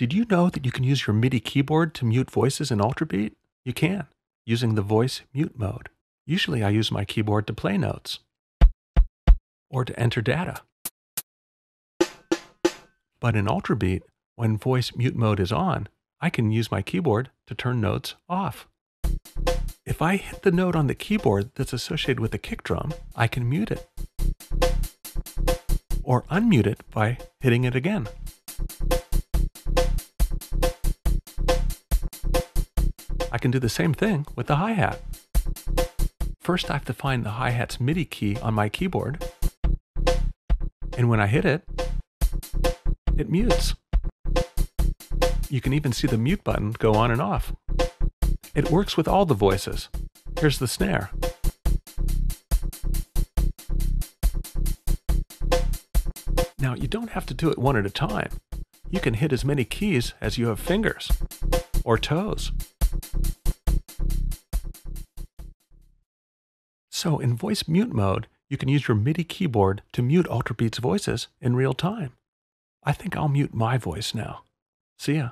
Did you know that you can use your MIDI keyboard to mute voices in Ultrabeat? You can, using the voice mute mode. Usually I use my keyboard to play notes or to enter data. But in Ultrabeat, when voice mute mode is on, I can use my keyboard to turn notes off. If I hit the note on the keyboard that's associated with the kick drum, I can mute it. Or unmute it by hitting it again. I can do the same thing with the hi-hat. First I have to find the hi-hat's MIDI key on my keyboard, and when I hit it, it mutes. You can even see the mute button go on and off. It works with all the voices. Here's the snare. Now, you don't have to do it one at a time. You can hit as many keys as you have fingers or toes. So in voice mute mode, you can use your MIDI keyboard to mute Ultrabeat's voices in real time. I think I'll mute my voice now. See ya.